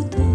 do teu